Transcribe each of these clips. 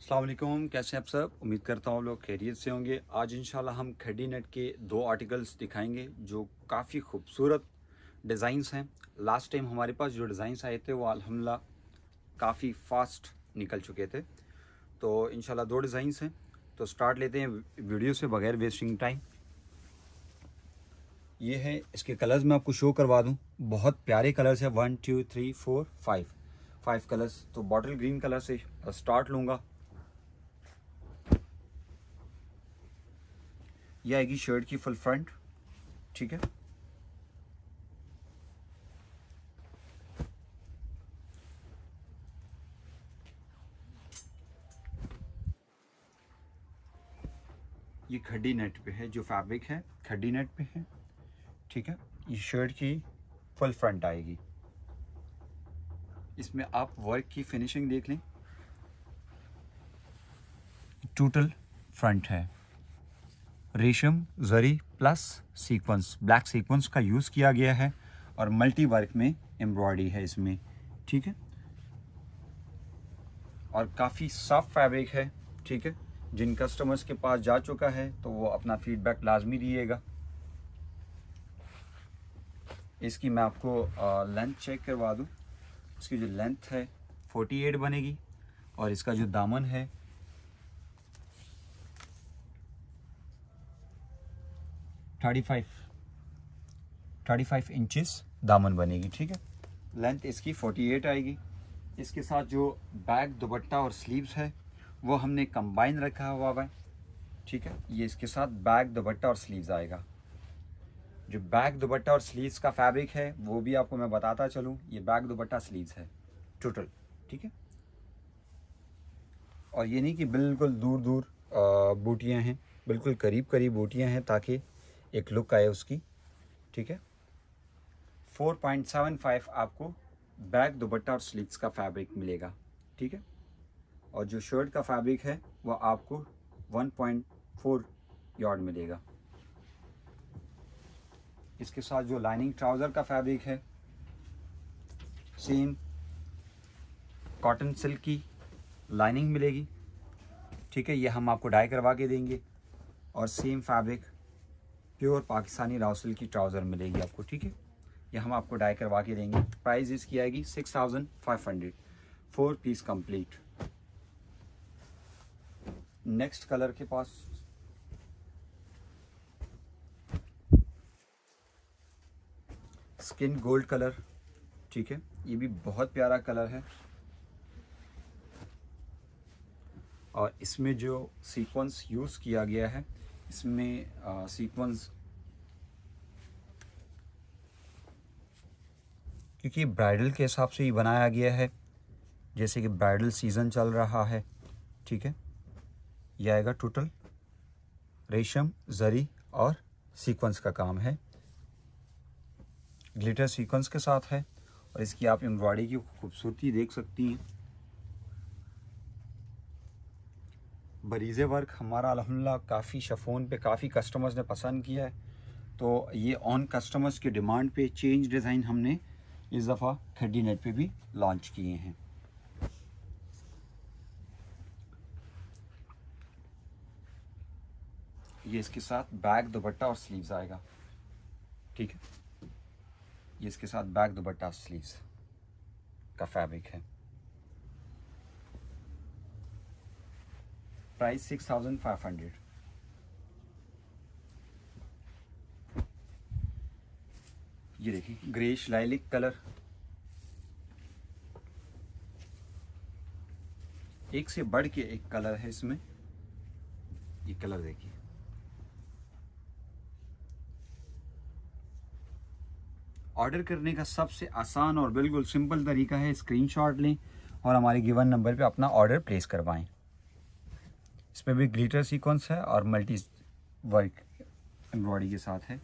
अल्लाम कैसे हैं आप सब? उम्मीद करता हूँ लोग खैरियत से होंगे। आज इंशाल्लाह हम खडी नेट के दो आर्टिकल्स दिखाएँगे, जो काफ़ी खूबसूरत डिज़ाइंस हैं। लास्ट टाइम हमारे पास जो डिज़ाइंस आए थे, वो अलहमला काफ़ी फास्ट निकल चुके थे। तो इंशाल्लाह दो डिज़ाइंस हैं। तो स्टार्ट लेते हैं वीडियो से बगैर वेस्टिंग टाइम ये है, इसके कलर्स मैं आपको शो करवा दूँ। बहुत प्यारे कलर्स हैं। One two three four five five colours तो बॉटल ग्रीन कलर से स्टार्ट लूँगा। ये आएगी शर्ट की फुल फ्रंट ठीक है? ये खड्डी नेट पे है, जो फैब्रिक है, खड्डी नेट पे है, ठीक है? ये शर्ट की फुल फ्रंट आएगी। इसमें आप वर्क की फिनिशिंग देख लें। टोटल फ्रंट है। रेशम, zari plus sequence black sequence का यूज़ किया गया है और मल्टी वर्क में एम्ब्रॉयडरी है इसमें, ठीक है? और काफ़ी सॉफ्ट फैब्रिक है, ठीक है? जिन कस्टमर्स के पास जा चुका है तो वो अपना फीडबैक लाजमी दिएगा। इसकी मैं आपको लेंथ चेक करवा दूँ। इसकी जो लेंथ है 48 बनेगी और इसका जो दामन है thirty five thirty five inches दामन बनेगी, ठीक है? लेंथ इसकी फोर्टी एट आएगी। इसके साथ जो बैक दुपट्टा और स्लीव्स है, वो हमने कंबाइन रखा हुआ है, ठीक है? ये इसके साथ बैक दुपट्टा और स्लीव्स आएगा। जो बैक दुपट्टा और स्लीव्स का फैब्रिक है, वो भी आपको मैं बताता चलूँ, ये बैक दुपट्टा स्लीव्स है टोटल ठीक है? और ये नहीं कि बिल्कुल दूर दूर बूटियाँ हैं, बिल्कुल करीब करीब बूटियाँ हैं, ताकि एक लुक आए उसकी, ठीक है? 4.75 आपको बैक दुपट्टा और स्लीव्स का फैब्रिक मिलेगा, ठीक है? और जो शर्ट का फैब्रिक है, वो आपको 1.4 यार्ड मिलेगा। इसके साथ जो लाइनिंग ट्राउज़र का फैब्रिक है सेम कॉटन सिल्क की लाइनिंग मिलेगी, ठीक है? ये हम आपको डाई करवा के देंगे और सेम फैब्रिक प्योर पाकिस्तानी राउसल की ट्राउज़र मिलेगी आपको, ठीक है? ये हम आपको डाई करवा के देंगे। प्राइस इसकी आएगी six thousand five hundred four piece complete next colour के पास। स्किन गोल्ड कलर ठीक है? ये भी बहुत प्यारा कलर है। और इसमें जो सीक्वेंस यूज़ किया गया है इसमें सीक्वेंस क्योंकि ब्राइडल के हिसाब से ही बनाया गया है, जैसे कि ब्राइडल सीज़न चल रहा है, ठीक है? यह आएगा टोटल रेशम, जरी और सीक्वेंस का काम है। ग्लिटर सीक्वेंस के साथ है, और इसकी आप एम्ब्रॉयडरी की खूबसूरती देख सकती हैं। बरीज़े वर्क हमारा अलहमदिल्ला काफ़ी शफोन पे, काफ़ी कस्टमर्स ने पसंद किया है। तो ये ऑन कस्टमर्स की डिमांड पे चेंज डिज़ाइन हमने इस दफ़ा खड्डी नेट पे भी लॉन्च किए हैं। ये इसके साथ बैग दुपट्टा और स्लीव्स आएगा। ठीक है? ये इसके साथ बैग दुपट्टा स्लीव्स का फैब्रिक है। Price six thousand five hundred ये देखिए ग्रेश लाइलिक कलर एक से बढ़ के एक कलर है इसमें। ये कलर देखिए। ऑर्डर करने का सबसे आसान और बिल्कुल सिंपल तरीका है स्क्रीनशॉट लें और हमारे गिवन नंबर पे अपना ऑर्डर प्लेस करवाएँ। इसमें भी ग्लिटर सीक्वेंस है और मल्टी वर्क एम्ब्रॉयडरी के साथ है।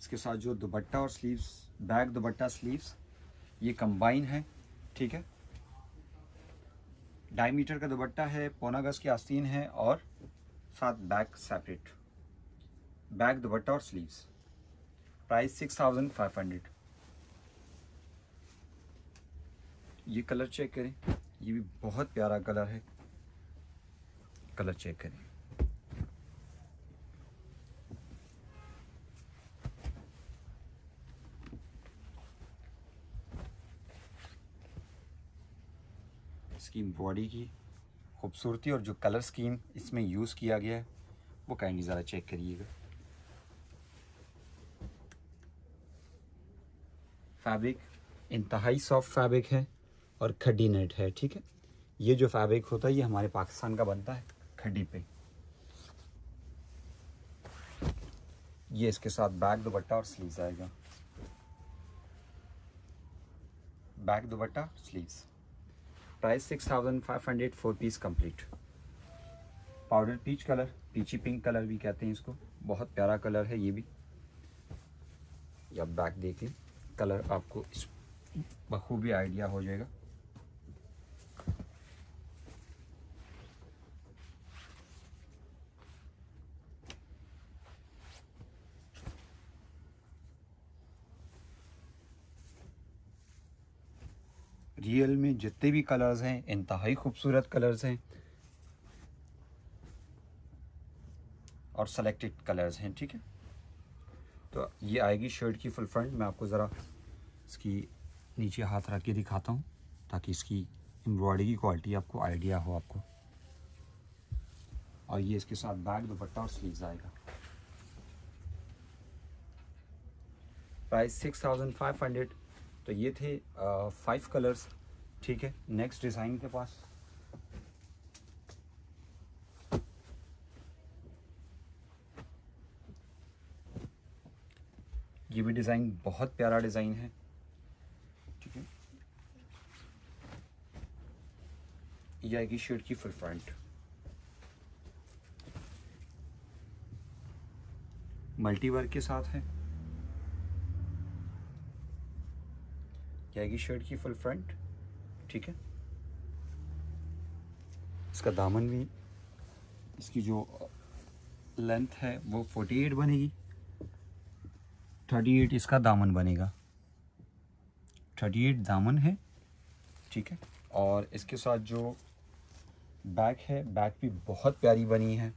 इसके साथ जो दुपट्टा और स्लीव्स, बैक दुपट्टा स्लीव्स, ये कंबाइन है, ठीक है? ढाई मीटर का दुपट्टा है पौना गज की आस्तीन है और साथ बैक सेपरेट बैक दुपट्टा और sleeves. Price six thousand five hundred ये कलर चेक करें। ये भी बहुत प्यारा कलर है। कलर चेक करें। इसकी बॉडी की खूबसूरती और जो कलर स्कीम इसमें यूज़ किया गया है वो काइंडली ज़रा चेक करिएगा। फैब्रिक इंतहाई सॉफ्ट फैब्रिक है और खड्डी नेट है ठीक है? ये जो फैब्रिक होता है ये हमारे पाकिस्तान का बनता है। खड्डी पे। ये इसके साथ बैक दुपट्टा और स्लीव्स आएगा। Back dupatta sleeves price six thousand five hundred four piece complete powder peach colour peachy pink colour भी कहते हैं इसको। बहुत प्यारा कलर है ये भी। या बैक देख लें। कलर आपको इस बखूबी आइडिया हो जाएगा। रियल में जितने भी कलर्स हैं, इंतहाई खूबसूरत कलर्स हैं और सेलेक्टेड कलर्स हैं, ठीक है? तो ये आएगी शर्ट की फुल फ्रंट मैं आपको ज़रा इसकी नीचे हाथ रख के दिखाता हूँ, ताकि इसकी एम्ब्रॉयडरी की क्वालिटी आपको आइडिया हो आपको। और ये इसके साथ बैग दुपट्टा और स्लीव्स आएगा। Price six thousand five hundred तो ये थे फाइव कलर्स ठीक है नेक्स्ट डिज़ाइन के पास। ये भी डिज़ाइन बहुत प्यारा डिज़ाइन है, ठीक है। ये आएगी शर्ट की फुल फ्रंट मल्टी वर्क के साथ है। ये आएगी शर्ट की फुल फ्रंट ठीक है? इसका दामन भी, इसकी जो लेंथ है, वो 48 बनेगी। 38 इसका दामन बनेगा। 38 दामन है, ठीक है? और इसके साथ जो बैक है बैक भी बहुत प्यारी बनी है।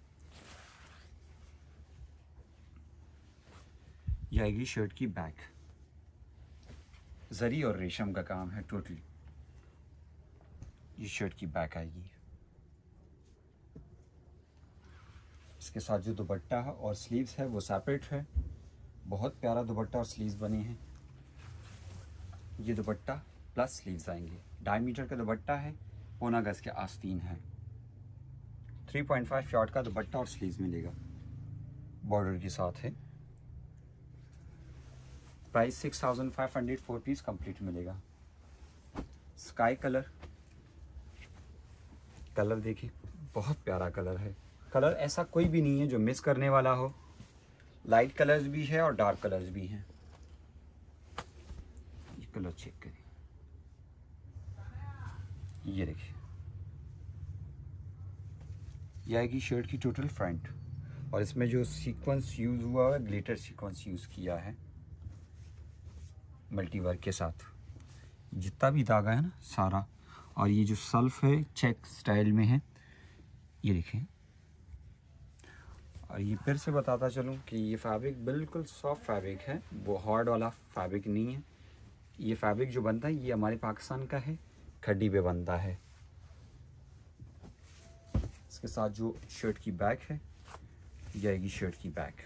यह आएगी शर्ट की बैक जरी और रेशम का काम है टोटली ये शर्ट की बैक आएगी। इसके साथ जो दुपट्टा है और स्लीव्स है, वो सेपरेट है। बहुत प्यारा दुपट्टा और स्लीव्स बने हैं। ये दुपट्टा प्लस स्लीव्स आएँगे। ढाई मीटर का दुपट्टा है, पौना गज के आस्तीन है। 3.5 शॉर्ट का दुपट्टा और स्लीव्स मिलेगा। बॉर्डर के साथ है। प्राइस 6500 फोर पीस कंप्लीट मिलेगा। स्काई कलर कलर देखिए, बहुत प्यारा कलर है। कलर ऐसा कोई भी नहीं है जो मिस करने वाला हो। लाइट कलर्स भी है और डार्क कलर्स भी हैं। ये कलर चेक करिए। ये देखिए। ये आएगी शर्ट की टोटल फ्रंट। और इसमें जो सीक्वेंस यूज़ हुआ है ग्लिटर सीक्वेंस यूज़ किया है मल्टी वर्क के साथ। जितना भी धागा है ना, सारा और ये जो सल्फ है चेक स्टाइल में है। ये देखें। और ये फिर से बताता चलूँ कि ये फैब्रिक बिल्कुल सॉफ्ट फैब्रिक है। वो हार्ड वाला फैब्रिक नहीं है। ये फैब्रिक जो बनता है, ये हमारे पाकिस्तान का है। खड्डी पे बनता है। इसके साथ जो शर्ट की बैक है, ये आएगी शर्ट की बैक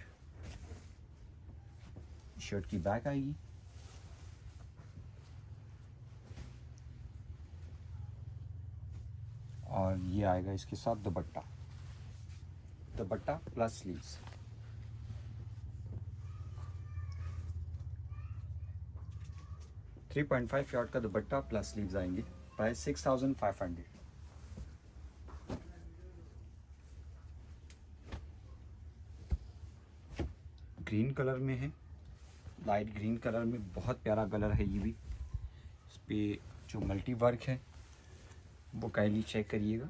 शर्ट की बैक आएगी। और ये आएगा इसके साथ dupatta. Dupatta plus sleeves three point five yard का दुपट्टा प्लस स्लीव्स आएँगे। Price six thousand five hundred green colour में है। लाइट ग्रीन कलर में बहुत प्यारा कलर है ये भी। इस पर जो मल्टी वर्क है वो काइंडली चेक करिएगा।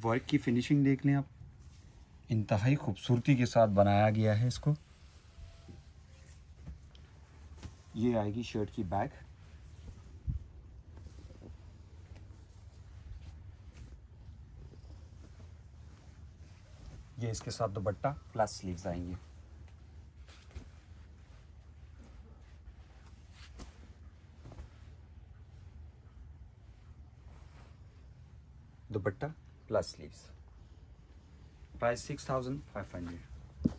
वर्क की फिनिशिंग देख लें आप। इंतहाई खूबसूरती के साथ बनाया गया है इसको। ये आएगी शर्ट की बैक। ये इसके साथ दुपट्टा प्लस स्लीव्स आएँगे। Dupatta plus sleeves price six thousand five hundred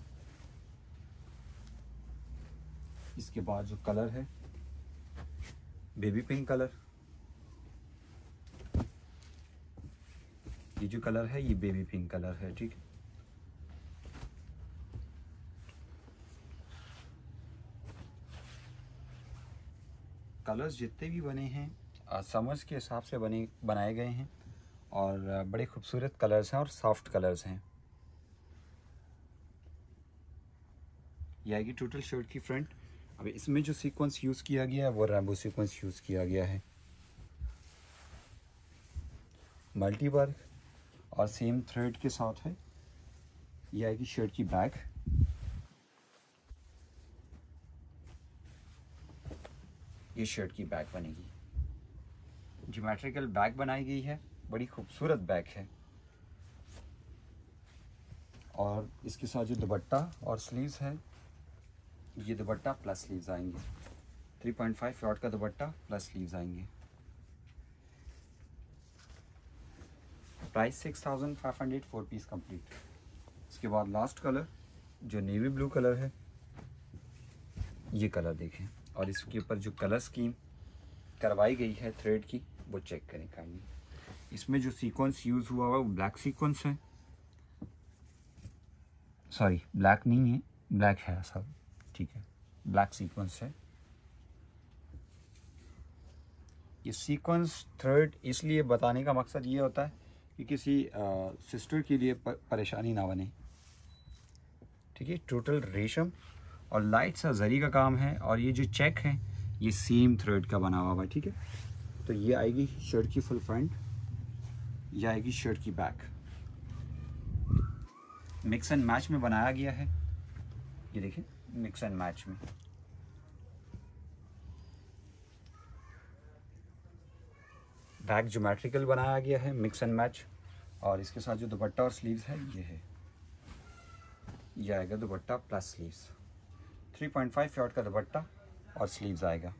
इसके बाद जो कलर है बेबी पिंक कलर ये जो कलर है, ये बेबी पिंक कलर है, ठीक है? कलर्स जितने भी बने हैं समर्स के हिसाब से बने, बनाए गए हैं और बड़े खूबसूरत कलर्स हैं और सॉफ्ट कलर्स हैं। यह आएगी टोटल शर्ट की फ्रंट। अब इसमें जो सीक्वेंस यूज़ किया गया है, वो रैम्बो सीक्वेंस यूज़ किया गया है। मल्टी वर्क और सेम थ्रेड के साथ है। यह आएगी शर्ट की बैक। ये शर्ट की बैग बनेगी। जोमेट्रिकल बैग बनाई गई है, बड़ी खूबसूरत बैग है। और इसके साथ जो दुपट्टा और स्लीव्स है, ये दुपट्टा प्लस स्लीव्स आएँगे। 3.5 पॉइंट फाइव का दुपट्टा प्लस स्लीव्स आएँगे। Price six thousand five hundred four piece complete इसके बाद लास्ट कलर जो नेवी ब्लू कलर है, ये कलर देखें। और इसके ऊपर जो कलर स्कीम करवाई गई है थ्रेड की वो चेक करें काइंडली इसमें जो सीक्वेंस यूज़ हुआ हुआ वो ब्लैक सीक्वेंस है। सॉरी ब्लैक नहीं है ब्लैक है सब ठीक है ब्लैक सीक्वेंस है। ये सीक्वेंस थ्रेड इसलिए बताने का मकसद ये होता है कि किसी आ, सिस्टर के लिए परेशानी ना बने। ठीक है टोटल रेशम और लाइट सा जरी का काम है और ये जो चेक है, ये सेम थ्रेड का बना हुआ है ठीक है? तो ये आएगी शर्ट की फुल फ्रंट ये आएगी शर्ट की बैक मिक्स एंड मैच में बनाया गया है। ये देखिए मिक्स एंड मैच में। बैक जोमेट्रिकल बनाया गया है मिक्स एंड मैच और इसके साथ जो दुपट्टा और स्लीव्स है, ये है। ये आएगा dupatta plus sleeves 3.5 point five का दुपट्टा और स्लीव्स आएगा।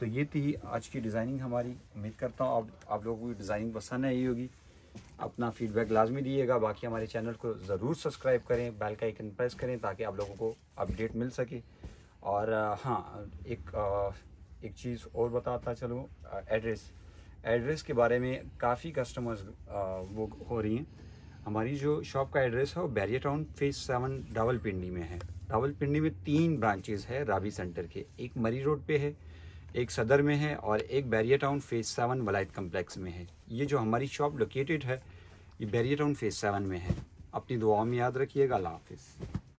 तो ये थी आज की डिज़ाइनिंग हमारी। उम्मीद करता हूँ आप आप लोगों को डिज़ाइनिंग पसंद आई होगी। अपना फीडबैक लाजमी दिएगा बाकी हमारे चैनल को ज़रूर सब्सक्राइब करें बेल का आइकन प्रेस करें ताकि आप लोगों को अपडेट मिल सके। और हाँ एक एक चीज़ और बताता चलूँ एड्रेस एड्रेस के बारे में काफ़ी कस्टमर्स वो हो रही हैं। हमारी जो शॉप का एड्रेस है वो Bahria Town phase seven Rawalpindi में है। रावलपिंडी में तीन ब्रांचेज है राबी सेंटर के। एक मरी रोड पे है, एक सदर में है और एक Bahria Town phase seven Walayat complex में है। ये जो हमारी शॉप लोकेटेड है, ये बैरिया टाउन फ़ेज़ सेवन में है। अपनी दुआओं में याद रखिएगा। अल्लाह हाफिज़।